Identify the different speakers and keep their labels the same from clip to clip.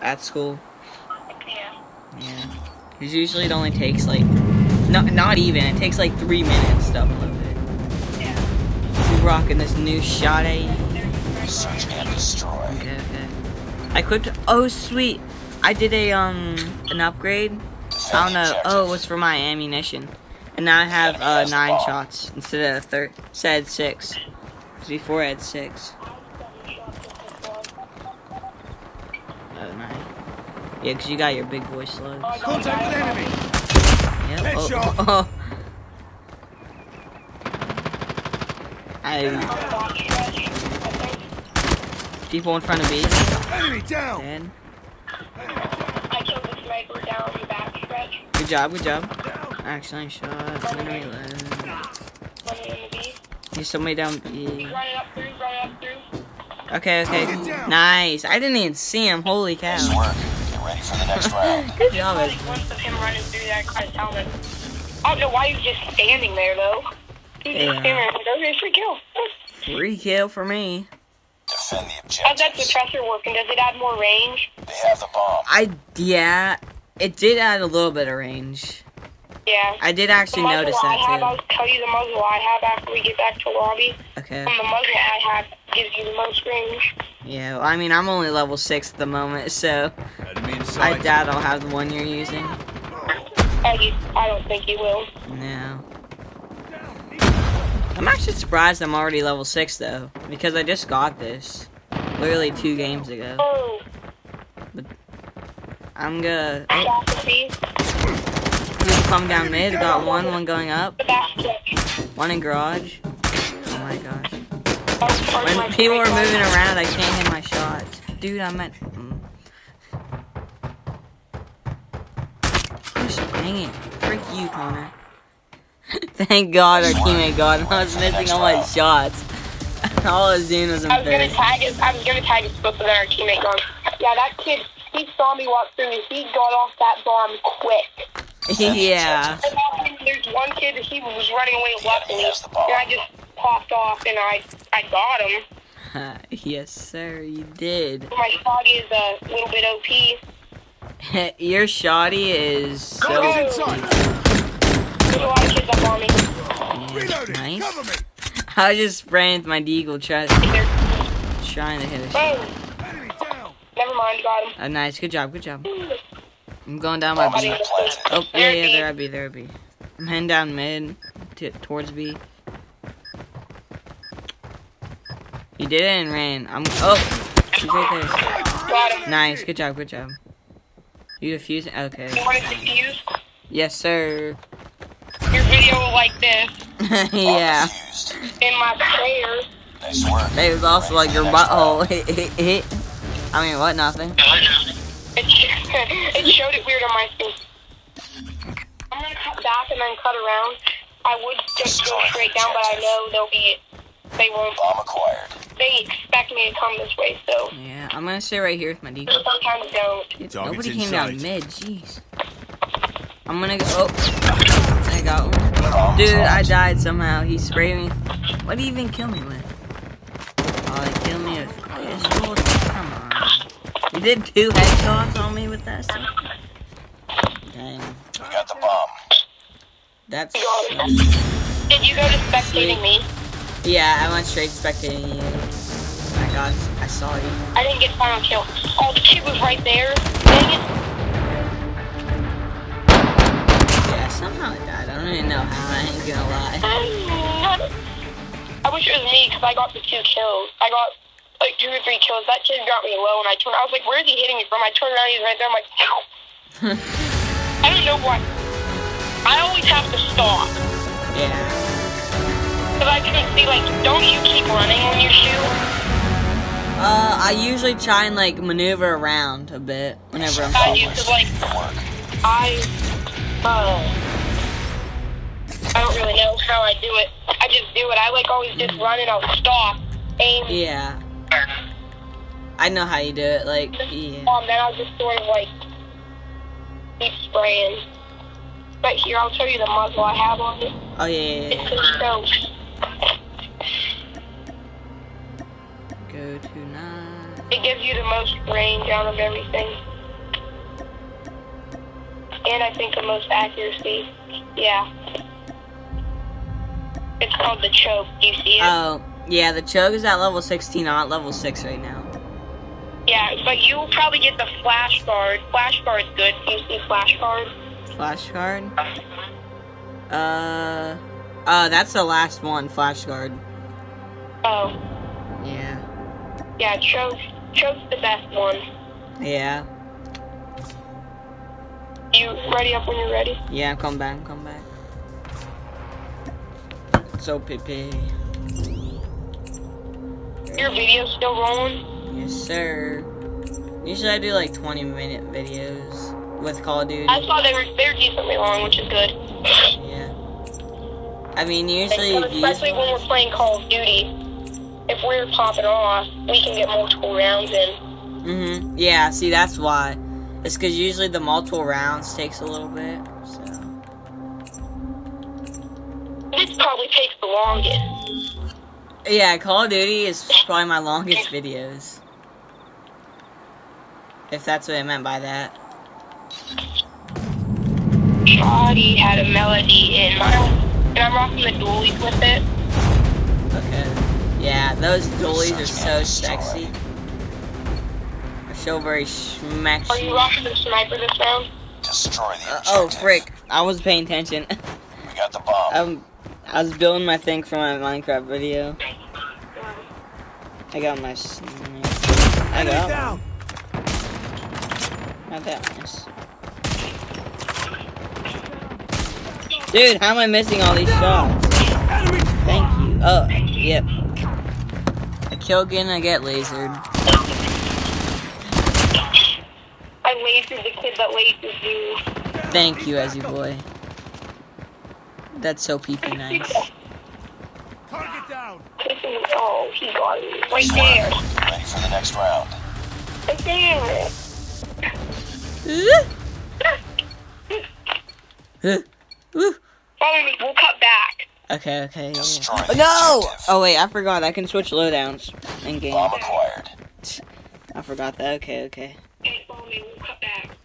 Speaker 1: at school.
Speaker 2: Yeah.
Speaker 1: Yeah. Because usually it only takes like, not, not even, it takes like three minutes to upload it.
Speaker 2: Yeah.
Speaker 1: You rocking this new shot at
Speaker 3: Search and destroy.
Speaker 1: Okay, okay. I equipped, oh sweet. I did a, um, an upgrade. I don't know, oh, it was for my ammunition. And now I have, uh, nine shots instead of thir- said six. 'Cause before I had six. Oh, nice. Yeah, because you got your big boy slugs.
Speaker 4: Contact with enemy.
Speaker 1: Yep. Oh,
Speaker 4: Headshot.
Speaker 1: oh. oh. I people in front of me.
Speaker 4: Enemy down.
Speaker 1: Dead.
Speaker 2: I killed the sniper down the back stretch.
Speaker 1: Good job, good job.
Speaker 4: Down.
Speaker 1: Excellent shot. I'm gonna reload.
Speaker 2: Running in the B.
Speaker 1: There's somebody down B.
Speaker 2: Running up through, running up through.
Speaker 1: Okay, okay. Nice. I didn't even see him. Holy cow.
Speaker 3: Work. Get for the next round.
Speaker 1: Good job.
Speaker 2: Like once of him running through that guy's helmet. I don't know why he was just standing there though. He was
Speaker 1: Yeah.
Speaker 2: just standing there okay, free kill.
Speaker 1: Free kill for me.
Speaker 3: Defend the oh,
Speaker 2: How's that
Speaker 3: objectives.
Speaker 2: suppressor working? Does it add more range?
Speaker 3: They have the bomb.
Speaker 1: I yeah. It did add a little bit of range.
Speaker 2: Yeah.
Speaker 1: I did actually
Speaker 2: muzzle
Speaker 1: notice
Speaker 2: I have,
Speaker 1: that
Speaker 2: I'll tell you the muzzle I have after we get back to lobby.
Speaker 1: Okay.
Speaker 2: And the muzzle I have gives you the most range.
Speaker 1: Yeah. Well, I mean, I'm only level six at the moment, so I doubt I'll have the one you're using.
Speaker 2: I, I don't think you will.
Speaker 1: No. I'm actually surprised I'm already level 6 though, because I just got this literally two games ago.
Speaker 2: Oh, But
Speaker 1: I'm gonna. Oh, people come down mid. Got one, one going up,
Speaker 2: The back stretch.
Speaker 1: one in garage. Oh my gosh.
Speaker 2: That's part of my
Speaker 1: When people are moving around, I can't hit my shots. Dude, I'm at. Mm. Gosh, dang it. Frick you, Connor. Thank God our teammate got him. I was missing all my shots. all I was doing was
Speaker 2: I was gonna tag it. I was gonna tag supposed to let our teammate gone. Yeah, that kid. He saw me walk through. He got off that bomb quick.
Speaker 1: Yeah.
Speaker 2: And there's one kid that he was running away luckily,
Speaker 3: has the
Speaker 2: and I just popped off and I I got him.
Speaker 1: yes, sir, you did.
Speaker 2: My body is a little bit OP.
Speaker 1: Your shoddy is so
Speaker 4: Enemies in sight.
Speaker 2: There's a lot of kids up on me.
Speaker 1: yeah, nice.
Speaker 4: Cover me.
Speaker 1: I was just spraying with my deagle trying, trying to hit a shot.
Speaker 2: oh,
Speaker 4: Enemy down.
Speaker 2: never mind, got him.
Speaker 1: Oh, nice, good job, good job. I'm going down my B. Oh, yeah, yeah, there I be, there I be. I'm heading down mid to, towards B. He did it and ran. I'm. Oh, he's right there. Nice, good job, good job. You defusing? Okay.
Speaker 2: You want to defuse?
Speaker 1: Yes, sir.
Speaker 2: Your video like this
Speaker 1: yeah.
Speaker 3: Defused.
Speaker 2: in my prayers.
Speaker 3: Nice work.
Speaker 1: It was also like your butthole. I mean, what? Nothing.
Speaker 2: It, it showed it weird on my screen. I'm gonna cut back and then cut around. I would just go straight down, but I know they'll be. They won't.
Speaker 3: Bomb acquired.
Speaker 2: They expect me to come this way, so
Speaker 1: Yeah, I'm gonna stay right here with my deagle.
Speaker 2: sometimes don't.
Speaker 1: Dude,
Speaker 4: Target's
Speaker 1: Nobody came down
Speaker 4: sight.
Speaker 1: mid, jeez. I'm gonna go. Oh, I got one. Dude, I died somehow. He sprayed me. What did he even kill me with? Oh, he killed me with pistol. Come on. You did two headshots on me with that stuff? Dang.
Speaker 3: We got the bomb.
Speaker 1: That's.
Speaker 2: Did you go to spectating me?
Speaker 1: Yeah, I went straight spectating you. Oh my god, I saw you.
Speaker 2: I didn't get final kill. Oh, the kid was right there. Dang it.
Speaker 1: Yeah, somehow I died. I don't even know how. I ain't gonna lie.
Speaker 2: I wish it was me because I got the two kills. I got like two or three kills. That kid got me low, and I turned. I was like, "Where is he hitting me from?" I turned around, he's right there. I'm like, I don't know why. I always have to stop
Speaker 1: Yeah.
Speaker 2: because I couldn't see. Like, don't you keep running when you shoot?
Speaker 1: Uh, I usually try and like maneuver around a bit whenever I'm
Speaker 2: I do because like I, uh, I don't really know how I do it. I just do it. I like always just run and I'll stop, aim,
Speaker 1: Yeah, I know how you do it. Like, yeah.
Speaker 2: um, then I'll just sort of like keep spraying. But here, I'll show you the muzzle I have on it.
Speaker 1: Oh yeah, yeah, yeah.
Speaker 2: It's scope.
Speaker 1: Go to nine.
Speaker 2: It gives you the most range out of everything. And I think the most accuracy. Yeah. It's called the choke. Do you see it?
Speaker 1: Oh, yeah, the choke is at level 16. I'm at level 6 right now.
Speaker 2: yeah, but you'll probably get the flash guard. Flash guard's good. Do you see flash guard?
Speaker 1: Flash card? Uh, uh, that's the last one, flash guard.
Speaker 2: Oh,
Speaker 1: Yeah.
Speaker 2: yeah, choke. Choke's the best one.
Speaker 1: Yeah.
Speaker 2: You ready up when you're ready?
Speaker 1: Yeah, I'm back, I'm back. So pippy.
Speaker 2: Your video's still rolling?
Speaker 1: Yes, sir. Usually I do like 20 minute videos with Call of Duty.
Speaker 2: I saw they were they're decently long, which is good.
Speaker 1: Yeah. I mean, usually
Speaker 2: Especially when we're playing Call of Duty. If we're popping off, we can get multiple rounds in.
Speaker 1: Mm-hmm. Yeah, see, that's why. It's because usually the multiple rounds takes a little bit, so.
Speaker 2: This probably takes the longest.
Speaker 1: Yeah, Call of Duty is probably my longest videos. If that's what I meant by that.
Speaker 2: Shoddy had a melody in my and I'm rocking the dualies with it.
Speaker 1: Okay. Yeah, those dollies are so sexy. They're so very
Speaker 2: Are you rocking the sniper this round?
Speaker 3: Destroy the
Speaker 1: Uh, oh, frick. I wasn't paying attention.
Speaker 3: We got the bomb.
Speaker 1: um, I was building my thing for my Minecraft video. I got my sniper. I
Speaker 4: Enemy
Speaker 1: got
Speaker 4: down.
Speaker 1: one. Not that nice. Dude, how am I missing all these shots? Thank you. Oh, yep. I kill again, I get lasered.
Speaker 2: I lasered the kid that lasers you.
Speaker 1: Thank you, as you boy. That's so peepee nice.
Speaker 4: Target down.
Speaker 2: Oh, he got me. Right there.
Speaker 3: Ready for the next round.
Speaker 2: Right there.
Speaker 1: Woo.
Speaker 2: Follow me. We'll cut back.
Speaker 1: Okay, okay. yeah,
Speaker 3: Destroy oh,
Speaker 1: No! Oh wait, I forgot. I can switch loadouts in game.
Speaker 3: Bomb acquired.
Speaker 1: I forgot that. Okay, okay,
Speaker 2: Okay, follow me. We'll cut back.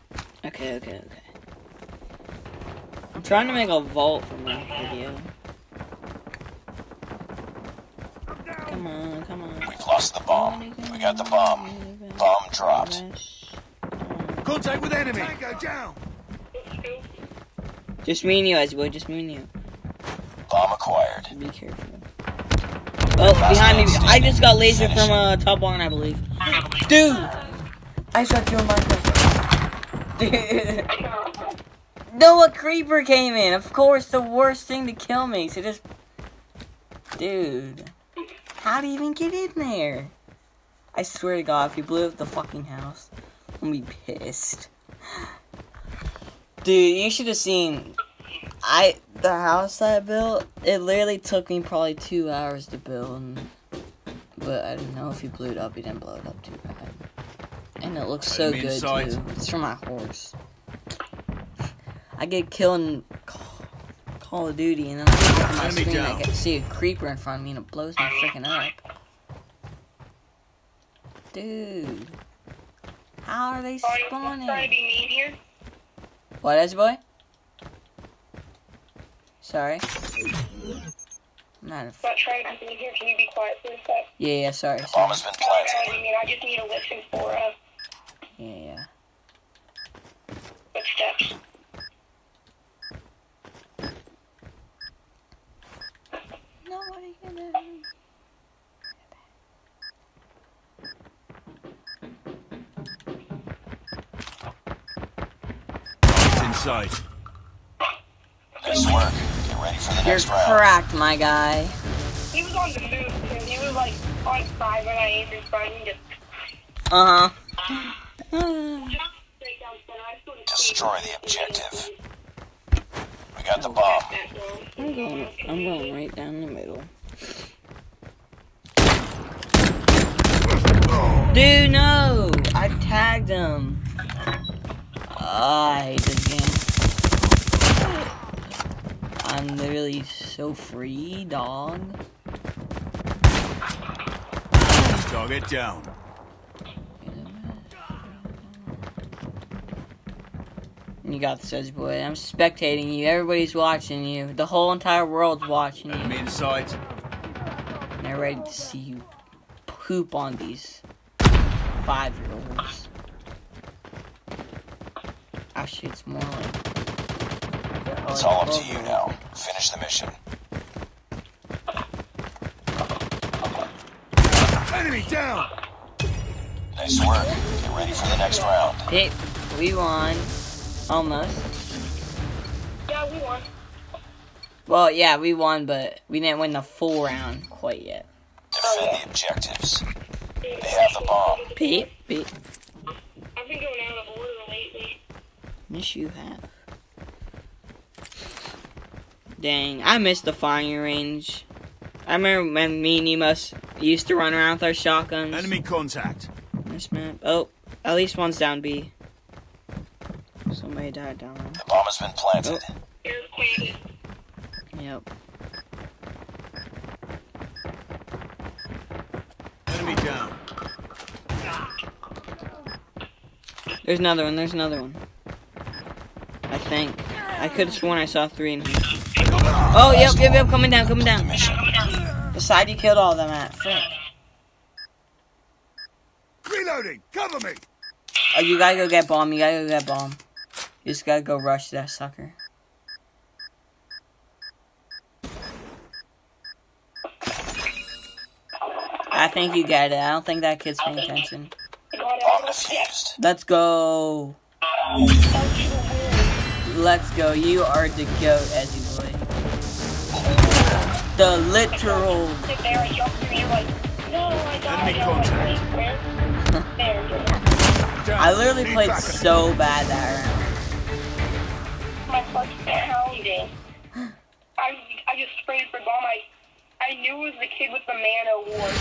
Speaker 1: okay, okay, okay. I'm trying to make a vault for my video. Come on, come on.
Speaker 3: We've lost the bomb. We got the bomb. Bomb dropped.
Speaker 4: Contact with enemy. Tango down.
Speaker 1: Just me and you, Ezzy boy. Just me and you.
Speaker 3: Bomb acquired.
Speaker 1: Be careful. Oh, behind me. I just got laser from uh, top one, I believe. Dude! I shot you in Minecraft. Dude. No, a creeper came in. Of course, the worst thing to kill me. So just. Dude. How do you even get in there? I swear to God, if you blew up the fucking house, I'm gonna be pissed. Dude, you should have seen. I the house that I built. It literally took me probably two hours to build, and, but I don't know if he blew it up. He didn't blow it up too bad, and it looks so good
Speaker 4: sight.
Speaker 1: too. It's from my horse. I get killed in Call, Call of Duty, and then I look at my
Speaker 4: Enemy
Speaker 1: screen. I
Speaker 4: down.
Speaker 1: get see a creeper in front of me, and it blows me freaking up. Dude, how are they
Speaker 2: Sorry, I'm trying to
Speaker 1: spawning?
Speaker 2: be mean here.
Speaker 1: What is boy? Sorry. I'm out of.
Speaker 2: Not trying to be here. Can you be quiet for a sec?
Speaker 1: Yeah, yeah. Sorry,
Speaker 3: Bomb
Speaker 1: sorry.
Speaker 3: has been
Speaker 2: I'm
Speaker 3: planted.
Speaker 2: trying mean. I just need to listen for uh,
Speaker 1: Yeah, yeah.
Speaker 2: footsteps.
Speaker 1: Nobody can
Speaker 4: It's in sight.
Speaker 3: Nice work. Get ready for the
Speaker 1: You're
Speaker 3: next round.
Speaker 1: cracked, my guy.
Speaker 2: He was on the move too. He was like on five when I aimed his front and just
Speaker 1: Uh huh.
Speaker 2: straight down center. I sort of
Speaker 3: Destroy the objective. We got the bomb.
Speaker 1: I'm going. I'm going right down the middle. Dude, no! I tagged him. Ah, I hate this game. I'm literally so free, dog.
Speaker 4: Target down.
Speaker 1: You got this, Ezzy Boy. I'm spectating you. Everybody's watching you. The whole entire world's watching you.
Speaker 4: Enemy in sight.
Speaker 1: And they're ready to see you poop on these five-year-olds. Actually, it's more like...
Speaker 3: It's all up to you now. Finish the mission.
Speaker 4: Enemy down.
Speaker 3: Nice work. Get ready for the next round.
Speaker 1: Hey, we won. Almost.
Speaker 2: Yeah, we won.
Speaker 1: Well, yeah, we won, but we didn't win the full round quite yet.
Speaker 3: Oh, Defend the objectives. They have the bomb.
Speaker 1: Pete, Pete.
Speaker 2: I've been going out of order lately.
Speaker 1: Yes, you have. Dang, I missed the firing range. I remember when me and Nemus used to run around with our shotguns.
Speaker 4: Enemy contact.
Speaker 1: This map. Oh, at least one's down B. Somebody died down there.
Speaker 3: The bomb has been planted.
Speaker 2: Earthquake.
Speaker 1: Yep.
Speaker 4: Enemy down.
Speaker 1: There's another one. There's another one. I think. I could have sworn I saw three in here. Oh, yep, yep, yep. Coming down, coming down.
Speaker 3: Mission.
Speaker 1: The side you killed all of them at. Frick.
Speaker 4: Reloading. Cover me.
Speaker 1: Oh, you gotta go get bomb. You gotta go get bomb. You just gotta go rush that sucker. I think you get it. I don't think that kid's paying attention. Let's go. Let's go. You are the goat, Ezzy boy. The literal.
Speaker 2: Sit there and jump through. You're like, no, I died.
Speaker 4: Enemy
Speaker 2: I'm like,
Speaker 4: contact.
Speaker 2: wait, where? There. you're like,
Speaker 4: Down.
Speaker 1: I literally played so bad that round.
Speaker 2: My heart's pounding. I I just sprayed for bomb. I I knew it was the kid with the Man O' War. He was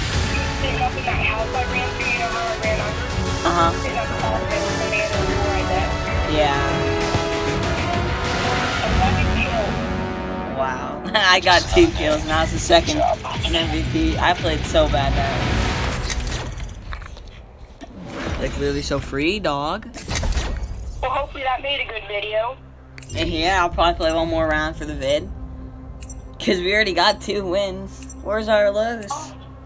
Speaker 2: sitting up in that house I ran through. You know where I ran under?
Speaker 1: Uh huh.
Speaker 2: Sitting up top there with the Man O' War. I bet.
Speaker 1: Yeah.
Speaker 2: A fucking kill.
Speaker 1: Wow. I got two kills. Now it's the second MVP. I played so bad now. Like literally so free, dog.
Speaker 2: Well, hopefully that made a good video.
Speaker 1: And yeah, I'll probably play one more round for the vid. Cause we already got two wins. Where's our lose?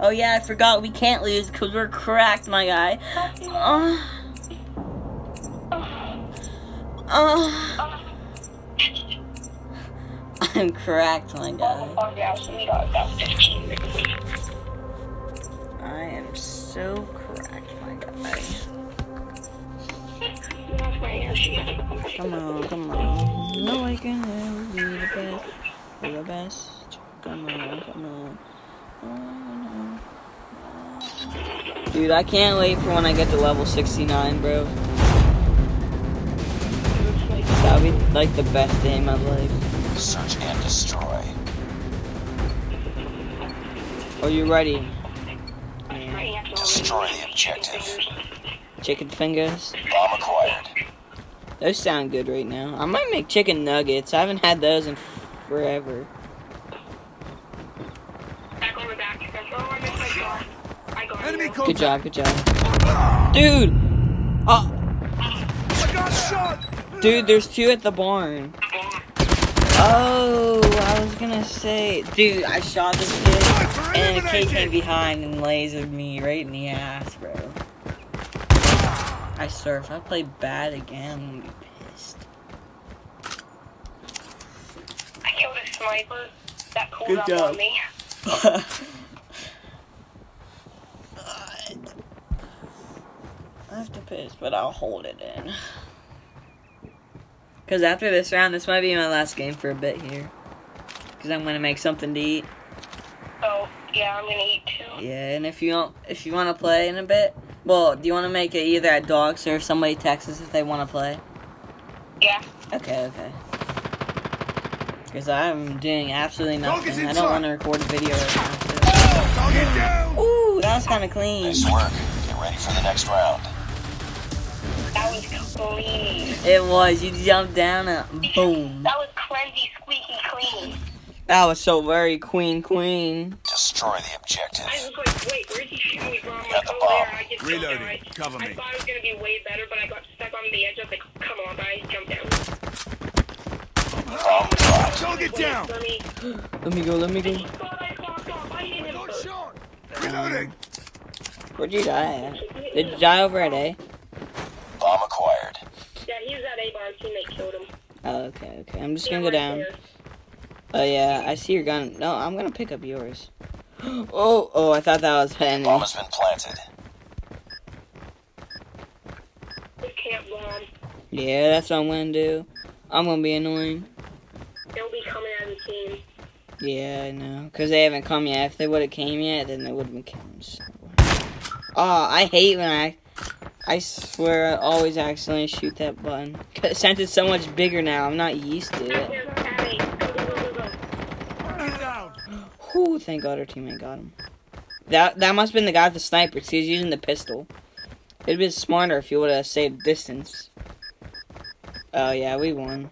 Speaker 1: Oh yeah, I forgot we can't lose because we're cracked, my guy. Uh, uh, I'm cracked, my guy.
Speaker 2: Yeah, so we got about 15 minutes.
Speaker 1: I am so cracked, my guy. Come on, come on. No, I can never be the best. Be the best. Come on, come on. Oh, no. Dude, I can't wait for when I get to level 69, bro. That'll be like the best day of my life.
Speaker 3: Search and destroy.
Speaker 1: Are you ready?
Speaker 3: Destroy the objective.
Speaker 1: Chicken fingers?
Speaker 3: Bomb acquired.
Speaker 1: Those sound good right now. I might make chicken nuggets. I haven't had those in forever.
Speaker 2: Back on the back. That's all I missed my car. I got
Speaker 4: Enemy
Speaker 2: you.
Speaker 4: contact.
Speaker 1: Good job, good job. Dude! Oh,
Speaker 4: I got shot.
Speaker 1: dude, there's two at the barn. Oh, I was gonna say, dude, I shot this kid, and a kid came behind and lasered me right in the ass, bro. I swear, if I play bad again, I'm gonna be pissed.
Speaker 2: I killed a sniper that pulled
Speaker 1: Good
Speaker 2: up
Speaker 1: job.
Speaker 2: on me.
Speaker 1: I have to piss, but I'll hold it in. Because after this round, this might be my last game for a bit here. Because I'm gonna make something to eat.
Speaker 2: Oh, yeah, I'm gonna eat too.
Speaker 1: Yeah, and if you don't, if you want to play in a bit, well, do you want to make it either at Dogs or somebody text us if they want to play?
Speaker 2: Yeah.
Speaker 1: Okay, okay. Because I'm doing absolutely nothing. I don't want to record a video right now. too.
Speaker 4: Target down.
Speaker 1: Ooh, that was kind of clean.
Speaker 3: Nice work. Get ready for the next round.
Speaker 2: That was clean.
Speaker 1: It was. You jumped down and boom.
Speaker 2: That was cleansy, squeaky clean.
Speaker 1: That was so very queen, queen.
Speaker 3: Destroy the objective.
Speaker 2: I was like, wait,
Speaker 3: looking
Speaker 2: at
Speaker 3: the bomb.
Speaker 4: Reloading. Cover me.
Speaker 2: I thought it was gonna be way better, but I got stuck on the edge. I was like, come on, guys, jump down.
Speaker 4: Oh!
Speaker 2: dropped. Don't get down.
Speaker 1: Let me, go. Let me go.
Speaker 2: I thought I popped off. I hit him.
Speaker 4: Short. Reloading.
Speaker 1: Where'd you die at? Did you die over at A?
Speaker 3: Bomb acquired.
Speaker 2: Yeah, he was at A bar. Teammate killed him.
Speaker 1: Oh, okay, okay. I'm just gonna go down. Oh, yeah, I see your gun. No, I'm gonna pick up yours. Oh, oh, I thought that was an.
Speaker 3: Bomb has been planted.
Speaker 2: This camp bomb.
Speaker 1: Yeah, that's what I'm gonna do. I'm gonna be annoying.
Speaker 2: They'll be coming as a team.
Speaker 1: Yeah, I know. Because they haven't come yet. If they would have came yet, then they would have been killing. So. Oh, ah, I hate when I. I swear I always accidentally shoot that button. 'Cause Since it's so much bigger now, I'm not used to it.
Speaker 2: There's at A. Go, go, go, go, go.
Speaker 4: Get down.
Speaker 1: Whew, thank God our teammate got him. That that must have been the guy with the sniper, 'cause he was using the pistol. It'd been smarter if you would have saved distance. Oh yeah, we won.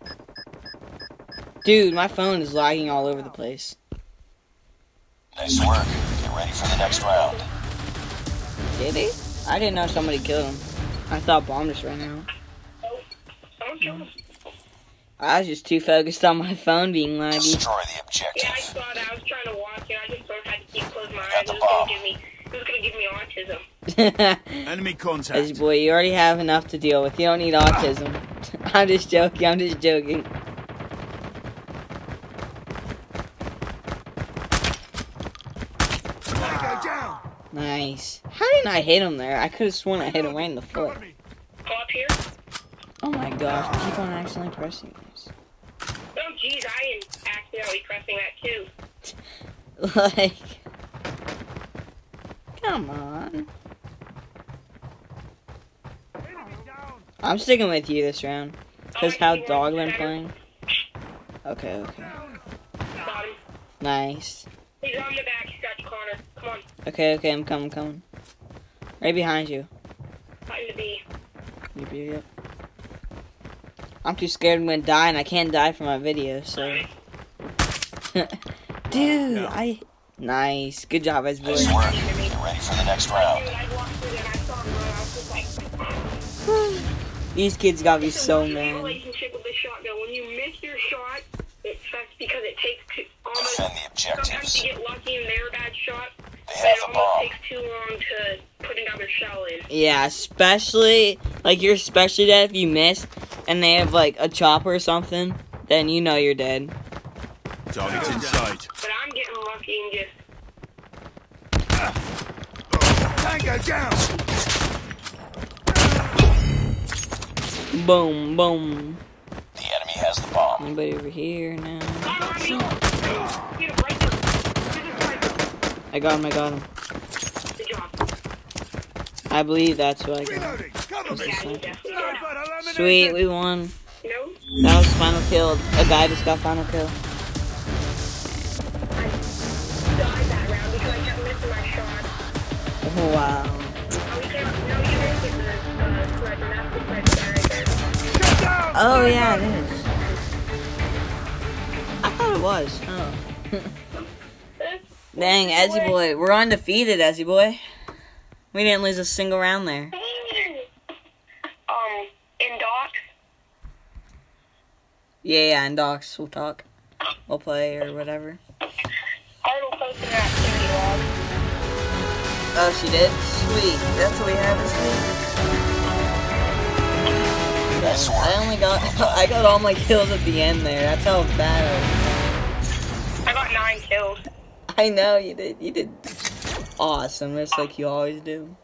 Speaker 1: Dude, my phone is lagging all over the place.
Speaker 3: Nice work. Get ready for the next round.
Speaker 1: Did he? I didn't know somebody killed him. I thought bomb us right now.
Speaker 2: Someone.
Speaker 1: I was just too focused on my phone being laggy.
Speaker 3: Destroy the objective.
Speaker 2: Yeah, I
Speaker 3: objective.
Speaker 2: saw that. I was trying to watch it. I just sort of had to keep closing my eyes.
Speaker 3: Got the
Speaker 2: It was
Speaker 3: bomb.
Speaker 2: gonna give me. It was gonna give me autism.
Speaker 4: Enemy
Speaker 1: As
Speaker 4: contact.
Speaker 1: boy, you already have enough to deal with. You don't need autism. I'm just joking. I'm just joking. Nice. How didn't I hit him there? I could have sworn I hit him right in the foot.
Speaker 4: Cover me.
Speaker 2: Go up here.
Speaker 1: Oh my gosh, I keep on accidentally pressing this.
Speaker 2: Oh, jeez, I am accidentally pressing that too.
Speaker 1: Like, come on. I'm sticking with you this round. Because how
Speaker 2: I see one
Speaker 1: dog been playing. Okay, okay. Nice.
Speaker 2: He's on the back. He's got you, Connor. Come on.
Speaker 1: Okay, okay, I'm coming, coming. Right behind you. Yep. I'm too scared I'm gonna die, and I can't die for my video, so. Dude, I. Nice. Good job, as boy.
Speaker 3: Nice work. Get ready for the next round.
Speaker 2: Dude, I walked through there and I saw him run. I was just like,
Speaker 1: These kids got me
Speaker 2: It's a
Speaker 1: so mad.
Speaker 2: relationship with the shotgun. When you miss your shot, it sucks because it takes too, almost.
Speaker 3: Defend the
Speaker 2: Sometimes
Speaker 3: objectives.
Speaker 2: you get lucky and they're bad shot,
Speaker 3: They
Speaker 2: but
Speaker 3: have
Speaker 2: it
Speaker 3: the
Speaker 2: almost
Speaker 3: bomb.
Speaker 2: takes too long to put another shell in.
Speaker 1: Yeah, especially like you're especially dead if you miss, and they have like a chopper or something. Then you know you're dead.
Speaker 4: Target's in sight.
Speaker 2: But I'm getting lucky and just. Ah.
Speaker 4: Tango down.
Speaker 1: Boom, boom.
Speaker 3: The enemy has the bomb.
Speaker 1: Anybody over here now?
Speaker 2: Connor, on me! Get him right there. Do this right.
Speaker 1: I got him. I got him. I believe that's what I got.
Speaker 4: Reloading. Cover me.
Speaker 2: Yeah, you definitely
Speaker 4: No,
Speaker 2: got
Speaker 4: but eliminated.
Speaker 1: Sweet, we won.
Speaker 2: No?
Speaker 1: That was final kill. A guy just got final kill.
Speaker 2: Oh
Speaker 1: yeah, it is. I thought it was. Oh. Dang, Ezzy boy, we're undefeated, Ezzy boy. We didn't lose a single round there.
Speaker 2: Um, in docks.
Speaker 1: Yeah, yeah, and docs, we'll talk. We'll play or whatever.
Speaker 2: Arnold posted an activity log.
Speaker 1: Oh, she did? Sweet. That's what we have this
Speaker 3: Nice
Speaker 1: week. I only got I got all my kills at the end there. That's how bad I
Speaker 2: I got nine kills.
Speaker 1: I know you did. You did awesome. It's like you always do.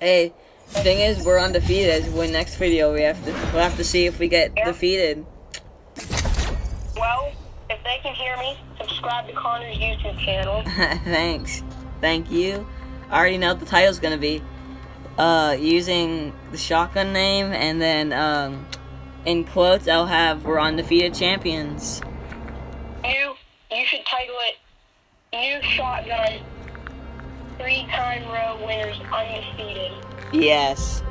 Speaker 1: Hey, the thing is, we're undefeated. When next video, we have to we'll have to see if we get
Speaker 2: Yeah.
Speaker 1: defeated.
Speaker 2: Well, if they can hear me, subscribe to Connor's YouTube channel.
Speaker 1: Thanks. Thank you. I already know what the title's gonna be. Uh, using the shotgun name, and then um, in quotes, I'll have "We're undefeated champions."
Speaker 2: New, you should title it New Shotgun Three Time Row Winners Undefeated.
Speaker 1: Yes,